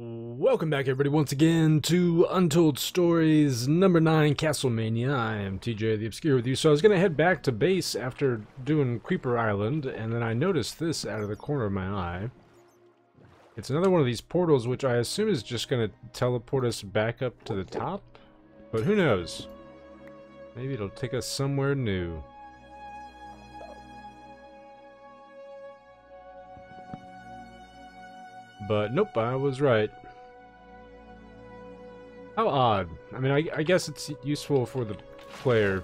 Welcome back, everybody, once again to Untold Stories number 9 Castlemania. I am TJ the Obscure with you. So I was going to head back to base after doing Creeper Island, and then I noticed this out of the corner of my eye. It's another one of these portals, which I assume is just going to teleport us back up to the top? But who knows? Maybe it'll take us somewhere new. But nope, I was right. How odd. I mean, I, I guess it's useful for the player.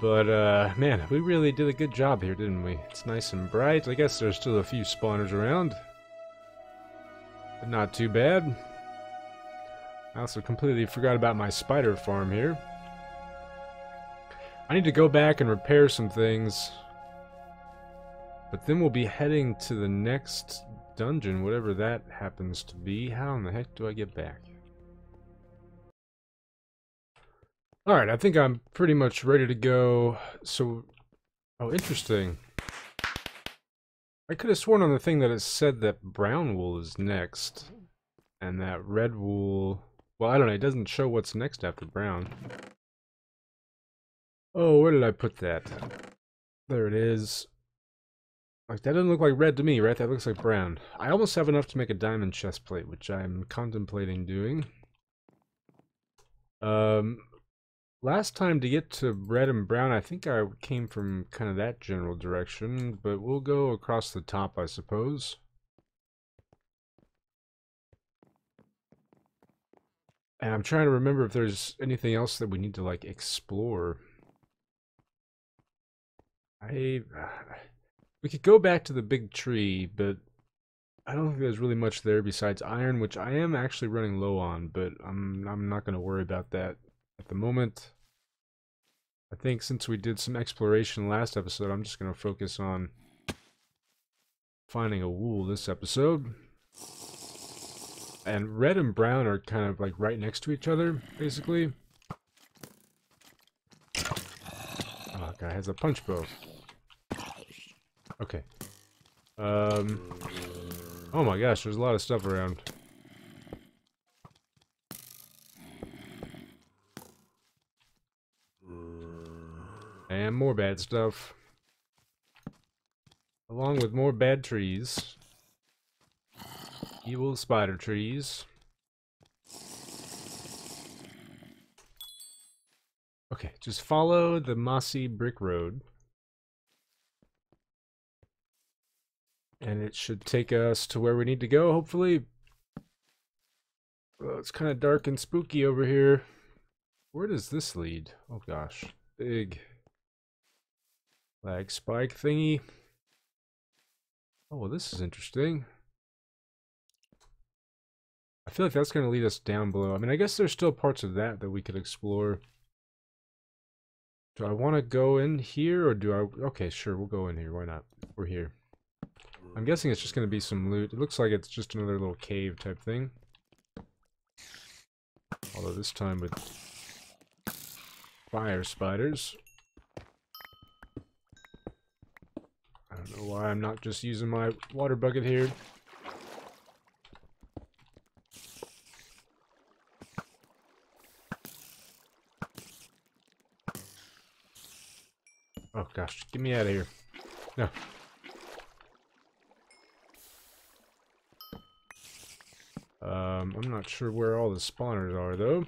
But, uh, man, we really did a good job here, didn't we? It's nice and bright. I guess there's still a few spawners around. But not too bad. I also completely forgot about my spider farm here. I need to go back and repair some things. But then we'll be heading to the next dungeon, whatever that happens to be. How in the heck do I get back? Alright, I think I'm pretty much ready to go. So, oh, interesting. I could have sworn on the thing that it said that brown wool is next. And that red wool... Well, I don't know, it doesn't show what's next after brown. Oh, where did I put that? There it is. Like, that doesn't look like red to me, right? That looks like brown. I almost have enough to make a diamond chest plate, which I'm contemplating doing. Um, last time to get to red and brown, I think I came from kind of that general direction, but we'll go across the top, I suppose. And I'm trying to remember if there's anything else that we need to, like, explore. I... We could go back to the big tree, but I don't think there's really much there besides iron, which I am actually running low on, but I'm I'm not going to worry about that at the moment. I think since we did some exploration last episode, I'm just going to focus on finding a wool this episode. And red and brown are kind of like right next to each other, basically. Oh, guy has a punch bow. Okay. Um. Oh my gosh, there's a lot of stuff around. And more bad stuff. Along with more bad trees. Evil spider trees. Okay, just follow the mossy brick road. And it should take us to where we need to go, hopefully. Well, it's kind of dark and spooky over here. Where does this lead? Oh gosh. Big lag spike thingy. Oh, well, this is interesting. I feel like that's going to lead us down below. I mean, I guess there's still parts of that that we could explore. Do I want to go in here or do I... Okay, sure, we'll go in here. Why not? We're here. I'm guessing it's just going to be some loot. It looks like it's just another little cave type thing. Although this time with fire spiders. I don't know why I'm not just using my water bucket here. Oh gosh, get me out of here. No. Um, I'm not sure where all the spawners are, though.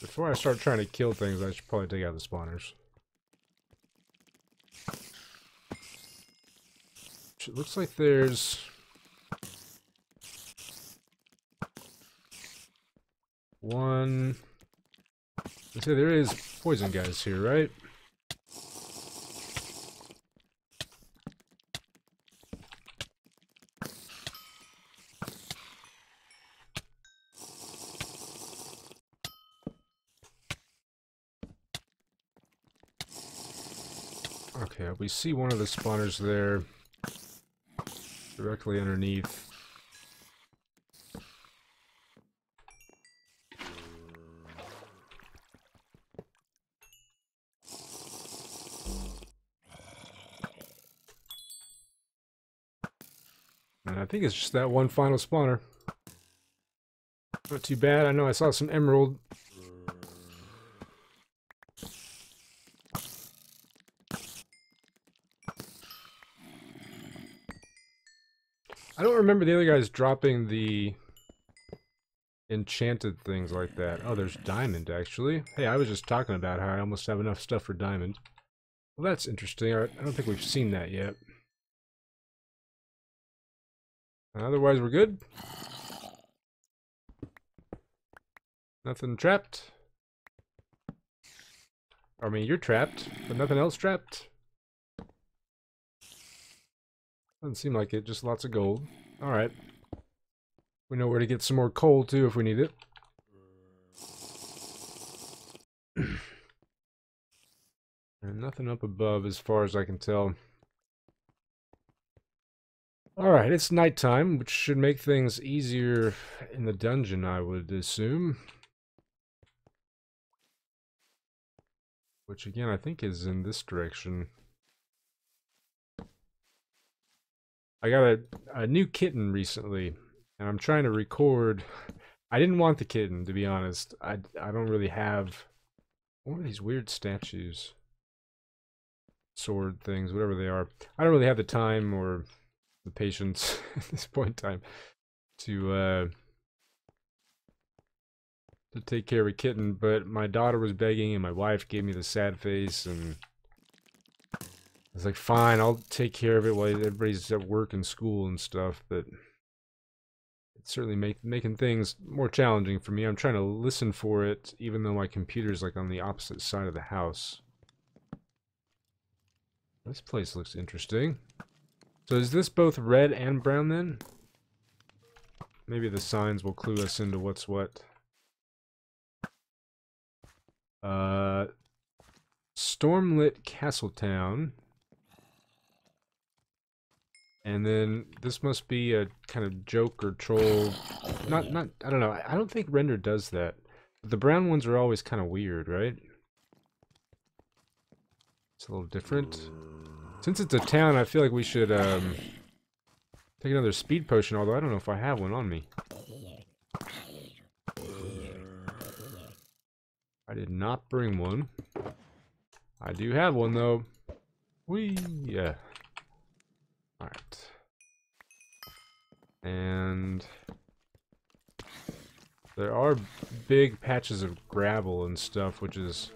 Before I start trying to kill things, I should probably take out the spawners. It looks like there's... One... Let's say there is poison guys here, right? we see one of the spawners there directly underneath. And I think it's just that one final spawner. Not too bad. I know I saw some emerald I don't remember the other guys dropping the enchanted things like that. Oh, there's diamond, actually. Hey, I was just talking about how I almost have enough stuff for diamond. Well, that's interesting. I don't think we've seen that yet. Otherwise, we're good. Nothing trapped. I mean, you're trapped, but nothing else trapped. Doesn't seem like it, just lots of gold. Alright. We know where to get some more coal, too, if we need it. and nothing up above, as far as I can tell. Alright, it's nighttime, which should make things easier in the dungeon, I would assume. Which, again, I think is in this direction. I got a, a new kitten recently, and I'm trying to record. I didn't want the kitten, to be honest. I, I don't really have... What are these weird statues? Sword things, whatever they are. I don't really have the time or the patience at this point in time to uh, to take care of a kitten, but my daughter was begging and my wife gave me the sad face and I was like, fine, I'll take care of it while everybody's at work and school and stuff, but it's certainly make, making things more challenging for me. I'm trying to listen for it, even though my computer's like on the opposite side of the house. This place looks interesting. So is this both red and brown then? Maybe the signs will clue us into what's what. Uh, Stormlit Castletown. And then this must be a kind of joke or troll. Not, not, I don't know. I don't think Render does that. The brown ones are always kind of weird, right? It's a little different. Since it's a town, I feel like we should um, take another speed potion, although I don't know if I have one on me. I did not bring one. I do have one, though. Whee! Yeah. Alright. And... There are big patches of gravel and stuff, which is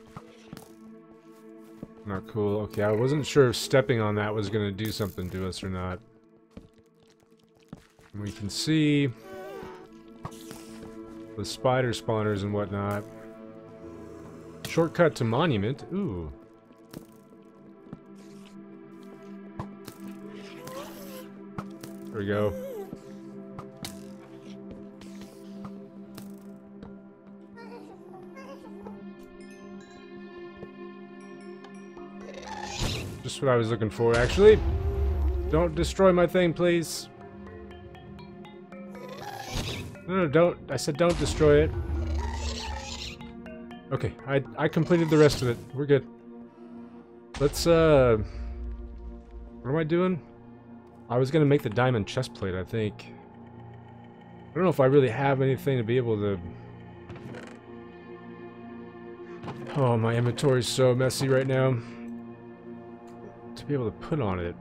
not cool. Okay, I wasn't sure if stepping on that was going to do something to us or not. We can see the spider spawners and whatnot. Shortcut to Monument. Ooh. We go. Just what I was looking for, actually. Don't destroy my thing, please. No, no, don't. I said don't destroy it. Okay, I, I completed the rest of it. We're good. Let's, uh... What am I doing? I was gonna make the diamond chest plate, I think. I don't know if I really have anything to be able to... Oh, my inventory's so messy right now to be able to put on it.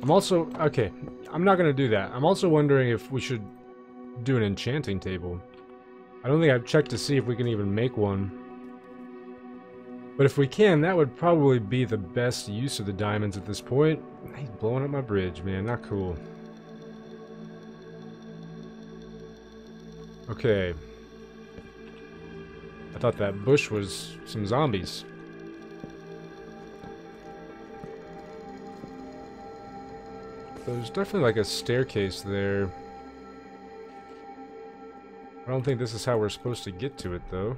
I'm also, okay, I'm not going to do that. I'm also wondering if we should do an enchanting table. I don't think I've checked to see if we can even make one. But if we can, that would probably be the best use of the diamonds at this point. He's blowing up my bridge, man. Not cool. Okay. I thought that bush was some zombies. There's definitely like a staircase there. I don't think this is how we're supposed to get to it, though.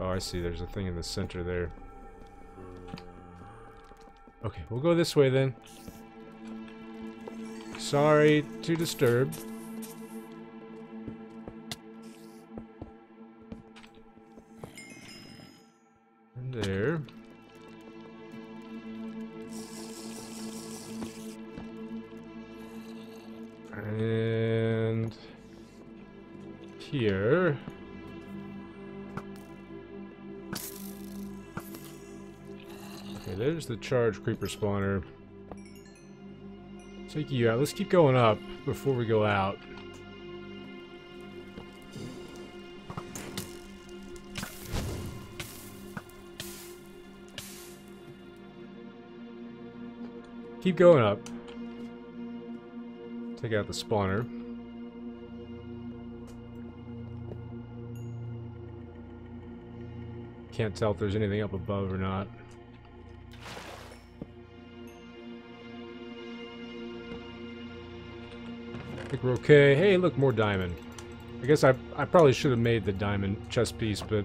Oh, I see. There's a thing in the center there. Okay, we'll go this way then. Sorry to disturb. Charge creeper spawner. Take you out. Let's keep going up before we go out. Keep going up. Take out the spawner. Can't tell if there's anything up above or not. Think we're okay. Hey, look, more diamond. I guess I, I probably should have made the diamond chest piece, but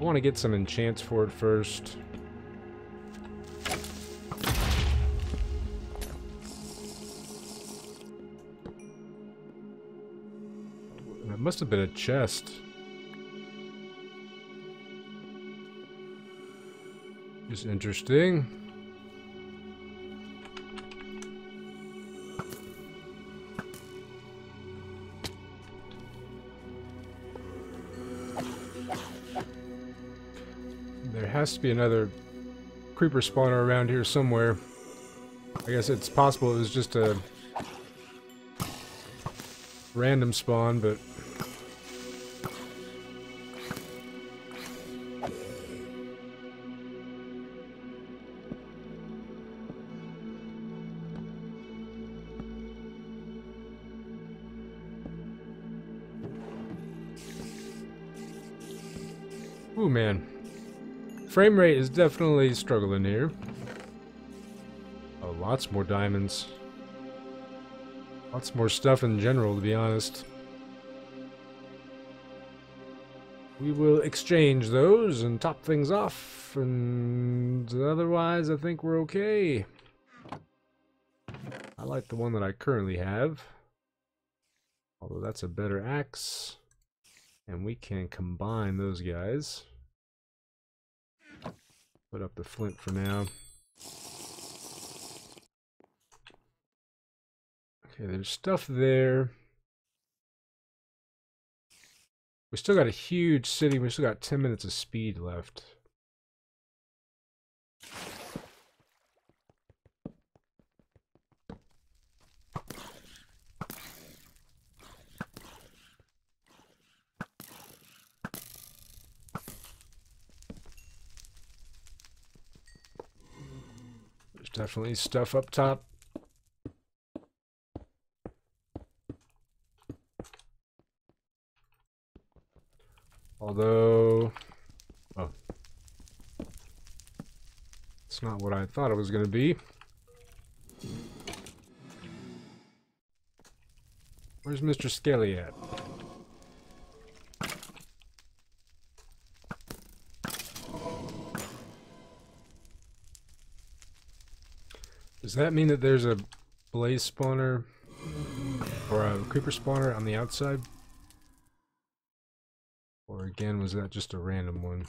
I want to get some enchants for it first. That must have been a chest. Just interesting. There has to be another creeper spawner around here somewhere. I guess it's possible it was just a random spawn, but Frame rate is definitely struggling here. Oh, lots more diamonds. Lots more stuff in general, to be honest. We will exchange those and top things off, and otherwise I think we're okay. I like the one that I currently have. Although that's a better axe. And we can combine those guys. Put up the flint for now. Okay, there's stuff there. We still got a huge city. We still got 10 minutes of speed left. There's definitely stuff up top. Although, oh, it's not what I thought it was going to be. Where's Mr. Skelly at? Does that mean that there's a blaze spawner or a creeper spawner on the outside? Or again, was that just a random one?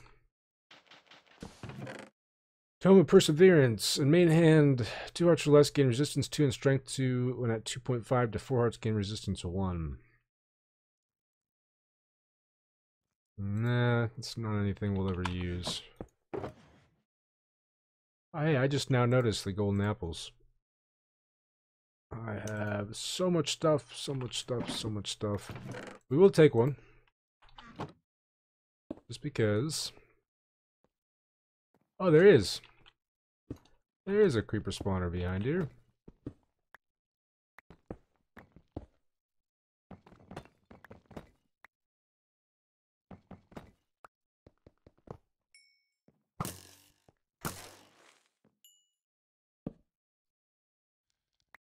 Tome of Perseverance. In main hand, 2 hearts or less gain resistance 2 and strength 2 when at 2.5 to 4 hearts gain resistance 1. Nah, it's not anything we'll ever use. Hey, I just now noticed the golden apples. I have so much stuff, so much stuff, so much stuff. We will take one. Just because. Oh, there is. There is a creeper spawner behind here.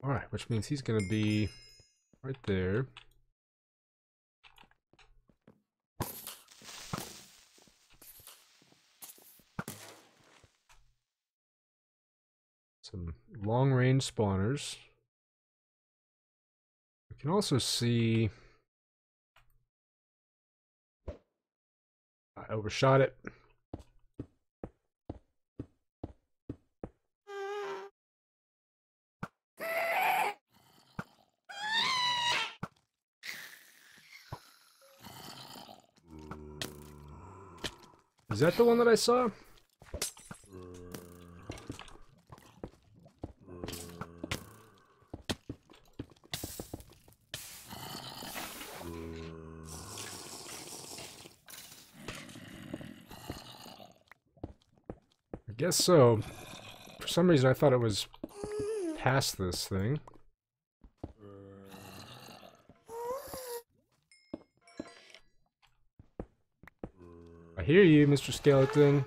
Alright, which means he's going to be right there. Some long-range spawners. We can also see... I overshot it. Is that the one that I saw? I guess so. For some reason I thought it was past this thing. Hear you, Mr. Skeleton.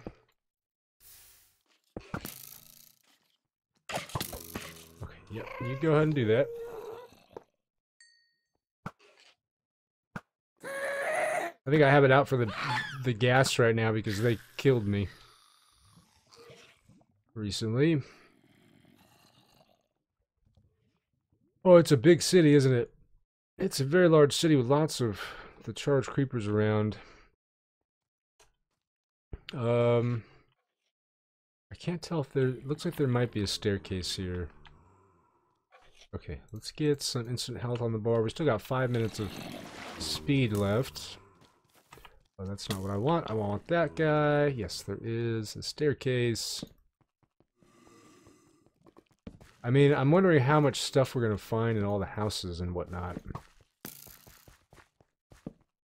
Okay, yep, you go ahead and do that. I think I have it out for the the ghasts right now because they killed me recently. Oh, it's a big city, isn't it? It's a very large city with lots of the charged creepers around. Um, I can't tell if there. Looks like there might be a staircase here. Okay, let's get some instant health on the bar. We still got five minutes of speed left. Oh, that's not what I want. I want that guy. Yes, there is a staircase. I mean, I'm wondering how much stuff we're going to find in all the houses and whatnot.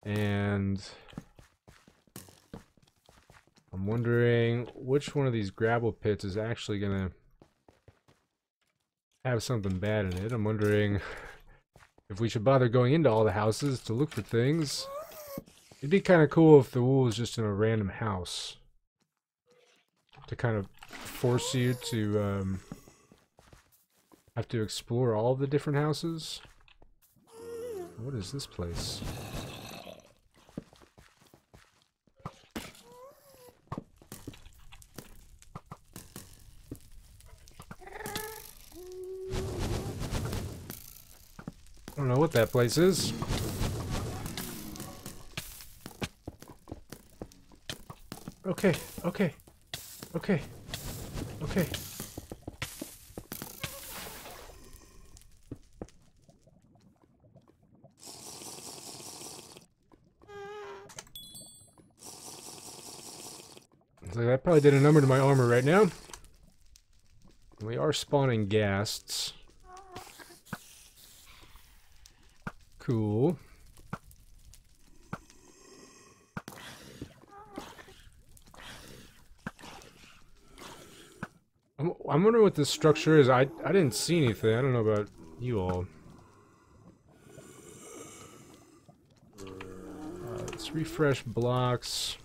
And... I'm wondering which one of these gravel pits is actually to have something bad in it. I'm wondering if we should bother going into all the houses to look for things. It'd be kind of cool if the wool was just in a random house. To kind of force you to um, have to explore all the different houses. What is this place? Don't know what that place is. Okay, okay, okay, okay. So probably did a number to my armor right now. We are spawning ghasts. Cool. I'm, wondering what this structure is. I, I didn't see anything. I don't know about you all. Uh, let's refresh blocks.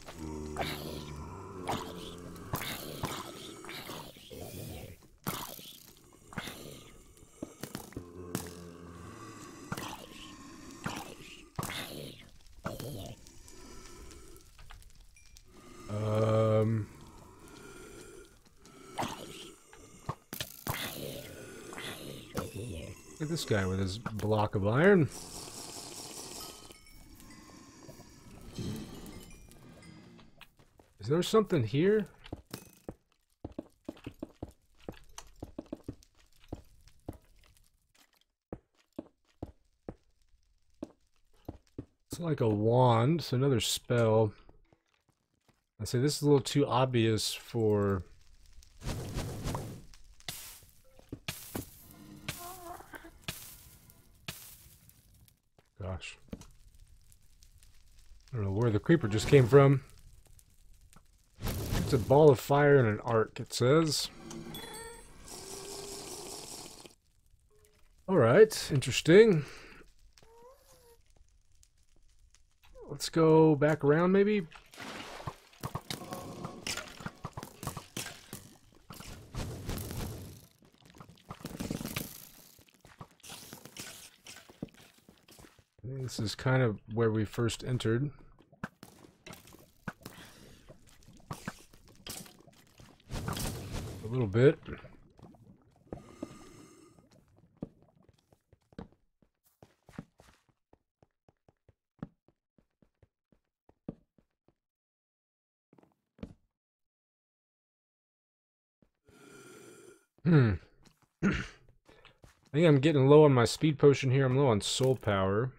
Um... Look at this guy with his block of iron. Is there something here? It's like a wand, so another spell. I say this is a little too obvious for creeper just came from. It's a ball of fire and an arc, it says. Alright, interesting. Let's go back around, maybe? This is kind of where we first entered. Little bit. Hmm. I think I'm getting low on my speed potion here. I'm low on soul power.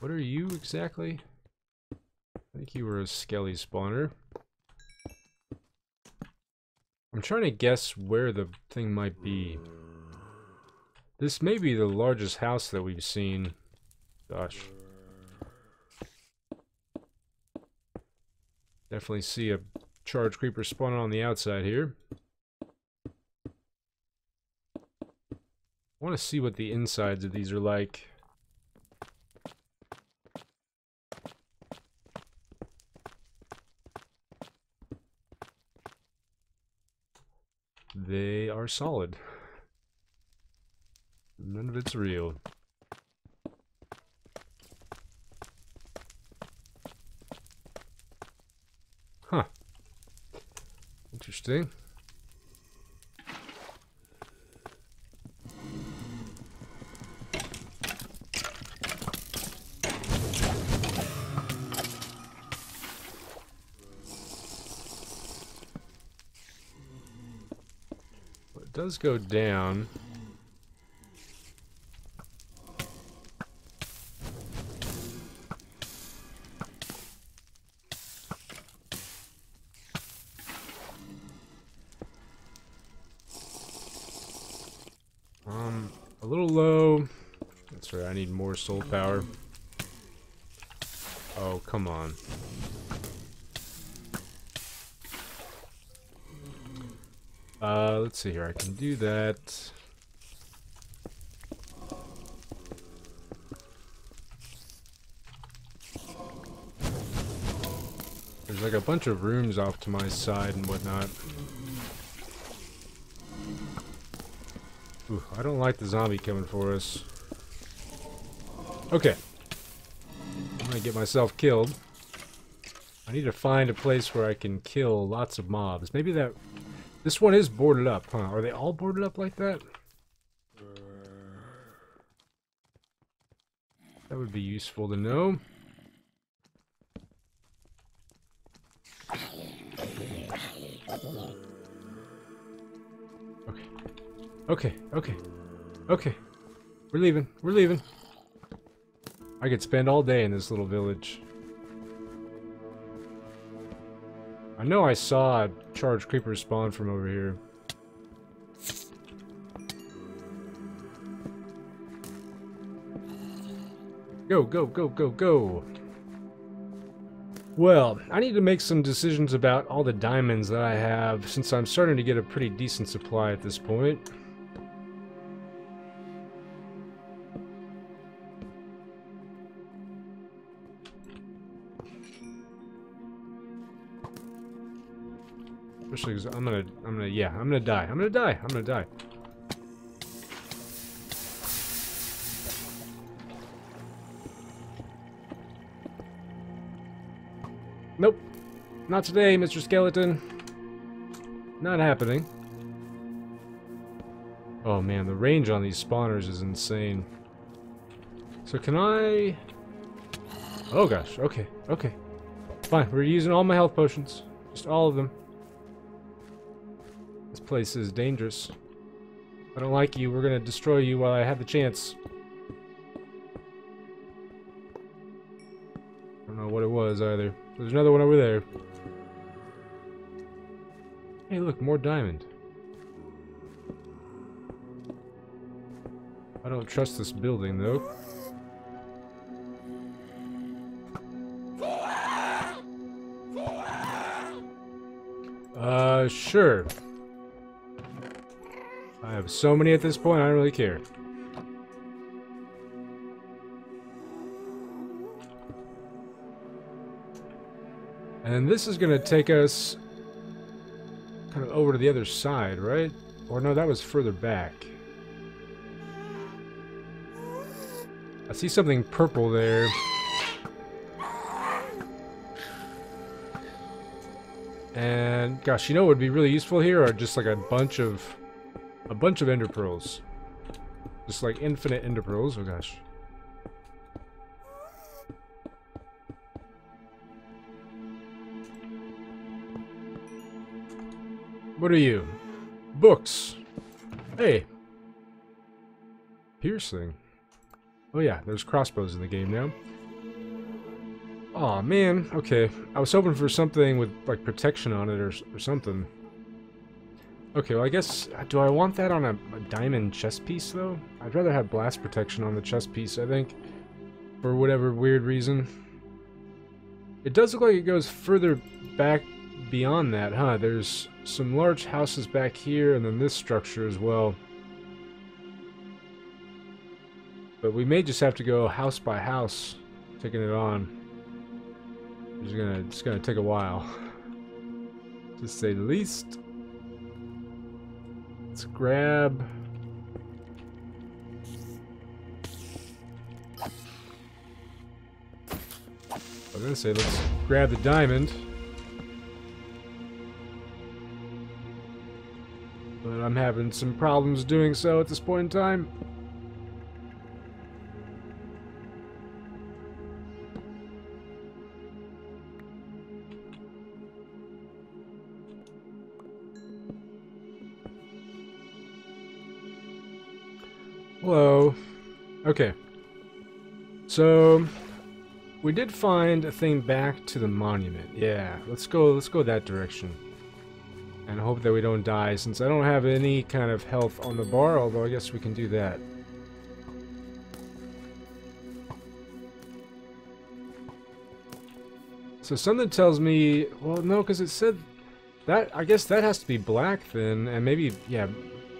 What are you exactly? I think you were a skelly spawner. I'm trying to guess where the thing might be. This may be the largest house that we've seen. Gosh. Definitely see a charge creeper spawning on the outside here. I want to see what the insides of these are like. They are solid. None of it's real. Huh. Interesting. Does go down. Um, a little low. That's right, I need more soul power. Oh, come on. Let's see here. I can do that. There's like a bunch of rooms off to my side and whatnot. Ooh, I don't like the zombie coming for us. Okay. I'm gonna get myself killed. I need to find a place where I can kill lots of mobs. Maybe that this one is boarded up, huh? Are they all boarded up like that? That would be useful to know. Okay. Okay, okay. Okay. We're leaving. We're leaving. I could spend all day in this little village. I know I saw a charged creeper spawn from over here. Go, go, go, go, go! Well, I need to make some decisions about all the diamonds that I have, since I'm starting to get a pretty decent supply at this point. Especially because I'm gonna, I'm gonna, yeah, I'm gonna die. I'm gonna die. I'm gonna die. Nope. Not today, Mr. Skeleton. Not happening. Oh man, the range on these spawners is insane. So can I... Oh gosh, okay, okay. Fine, we're using all my health potions. Just all of them. This place is dangerous. I don't like you, we're gonna destroy you while I have the chance. I don't know what it was either. There's another one over there. Hey look, more diamond. I don't trust this building though. Uh, sure. I have so many at this point, I don't really care. And this is going to take us kind of over to the other side, right? Or no, that was further back. I see something purple there. And gosh, you know what would be really useful here are just like a bunch of a bunch of ender pearls. Just like infinite ender pearls. Oh gosh. What are you? Books. Hey. Piercing. Oh yeah, there's crossbows in the game now. Oh man, okay. I was hoping for something with like protection on it or, or something. Okay, well I guess, uh, do I want that on a, a, diamond chest piece though? I'd rather have blast protection on the chest piece, I think. For whatever weird reason. It does look like it goes further back beyond that, huh? There's some large houses back here and then this structure as well. But we may just have to go house by house, taking it on. It's gonna, it's gonna take a while, to say the least. Let's grab. I was gonna say let's grab the diamond. But I'm having some problems doing so at this point in time. Hello. Okay. So we did find a thing back to the monument. Yeah, let's go let's go that direction. And hope that we don't die since I don't have any kind of health on the bar, although I guess we can do that. So something tells me, well no, because it said that, I guess that has to be black then, and maybe, yeah,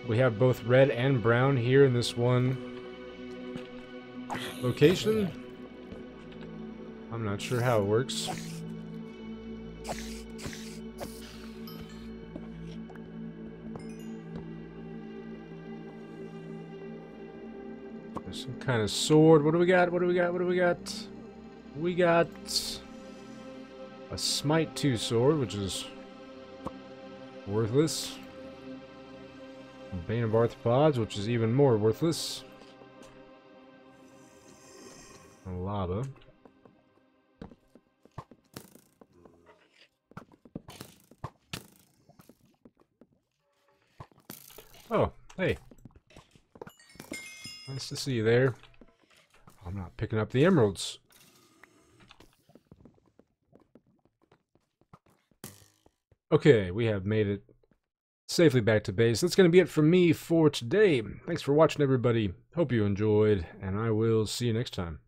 we have both red and brown here in this one location. I'm not sure how it works. There's some kind of sword. What do we got? What do we got? What do we got? We got a Smite 2 sword, which is worthless. Bane of Arthropods, which is even more worthless. lava. Oh, hey. Nice to see you there. I'm not picking up the emeralds. Okay, we have made it safely back to base. That's going to be it from me for today. Thanks for watching, everybody. Hope you enjoyed, and I will see you next time.